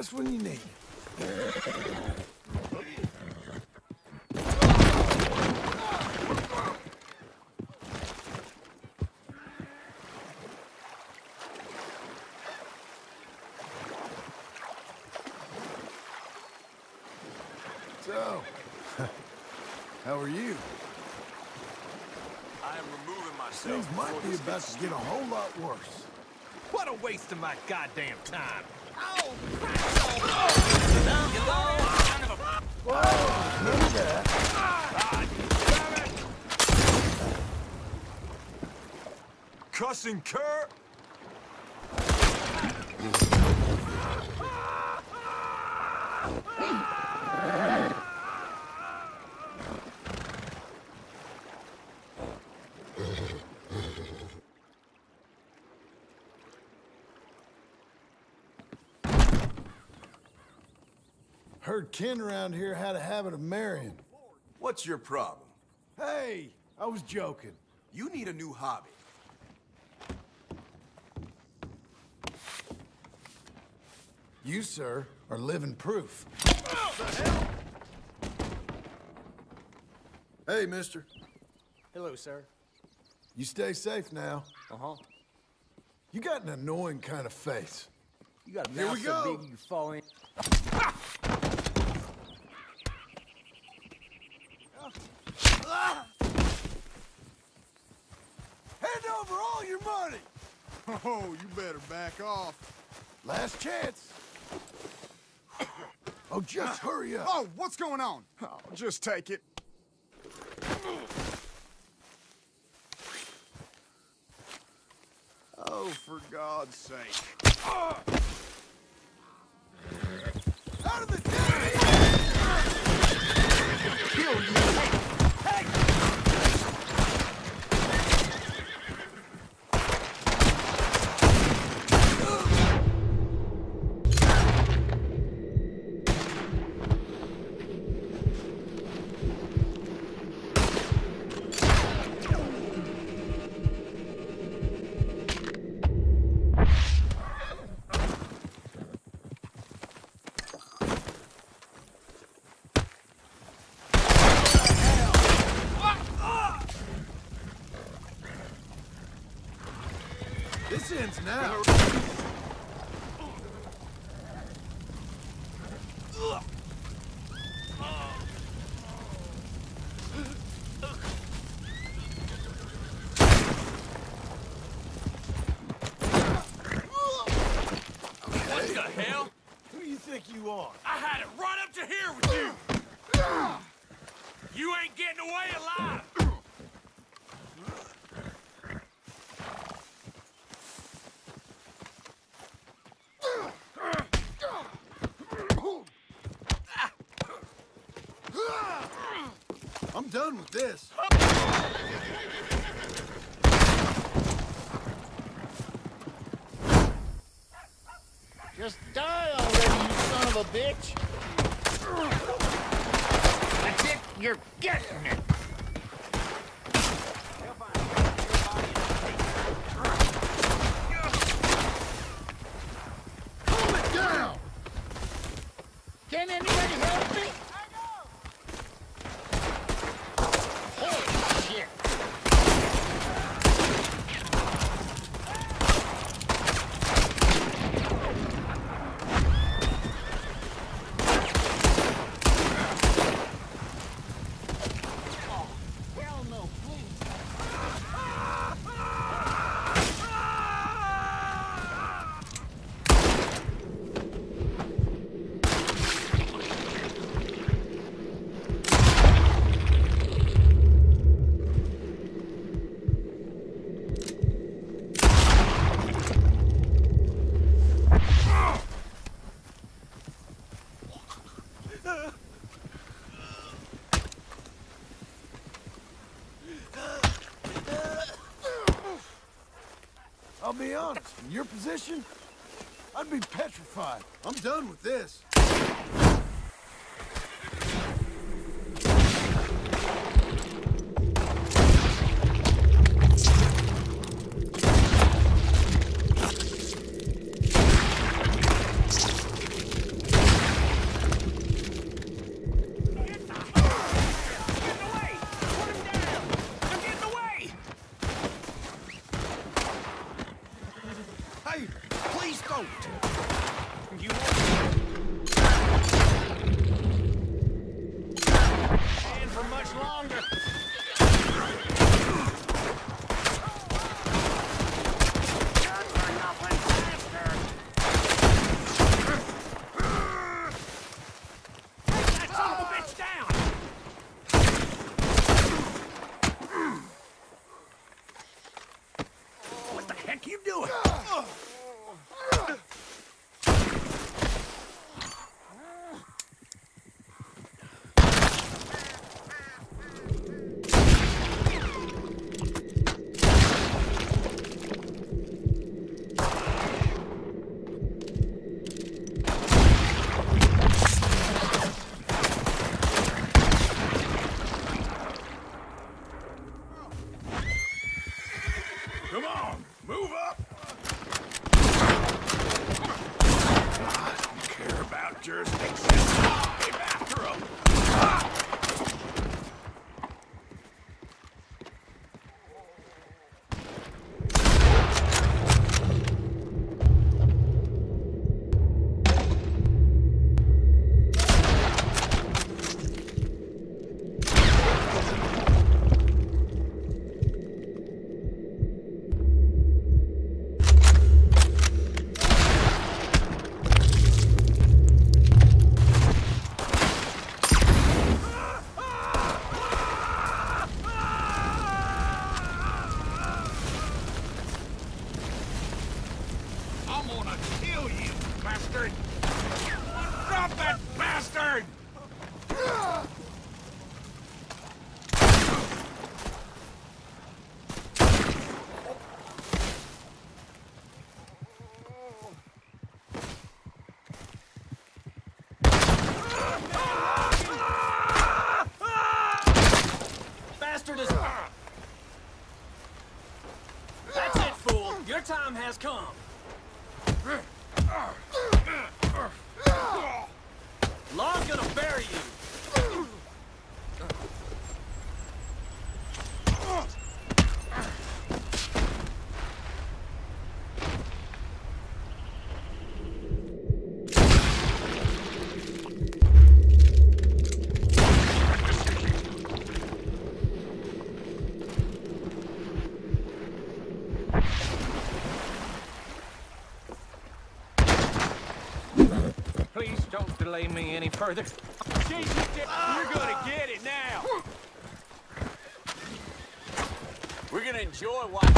just when you need it. So, how are you? I am removing myself. Things might be this about to get a whole lot worse. What a waste of my goddamn time. Oh, Whoa, Cussing Kurt? Heard Ken around here had a habit of marrying. What's your problem? Hey, I was joking. You need a new hobby. You, sir, are living proof. Hey, mister. Hello, sir. You stay safe now. Uh-huh. You got an annoying kind of face. You got a Here mouth we so go. big you could fall in. Hand over all your money! Oh, you better back off. Last chance. Oh, just hurry up. Oh, what's going on? Oh, just take it. Oh, for God's sake. Here with you. You ain't getting away alive. I'm done with this. Just die already, you son of a bitch! That's it, you're getting it! Calm it down! Can anybody help me? Holy shit! Hell no, please! I'll be honest, in your position, I'd be petrified. I'm done with this. And for much longer. Take that son of a bitch down! What the heck you doing? Come on, move up. I don't care about jurisdiction. Has come. Law's gonna bury you. Please don't delay me any further. Jesus, you're gonna get it now! We're gonna enjoy watching.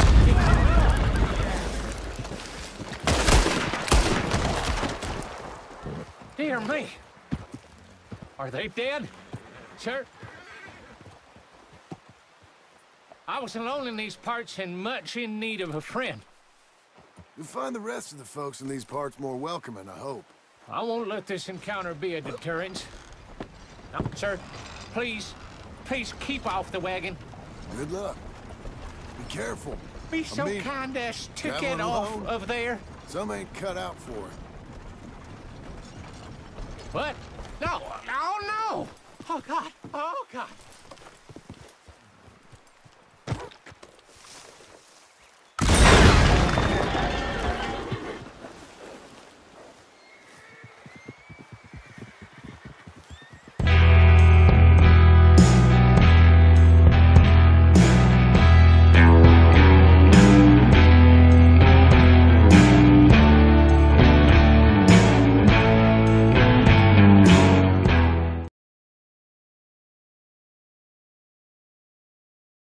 Dear me. Are they dead? Sir? I was alone in these parts and much in need of a friend. You'll find the rest of the folks in these parts more welcoming, I hope. I won't let this encounter be a deterrent. Now, sir, please, please keep off the wagon. Good luck. Be careful. Be so mean, kind as to get off alone? of there. Some ain't cut out for it. What? No, no, no! Oh, God. Oh, God.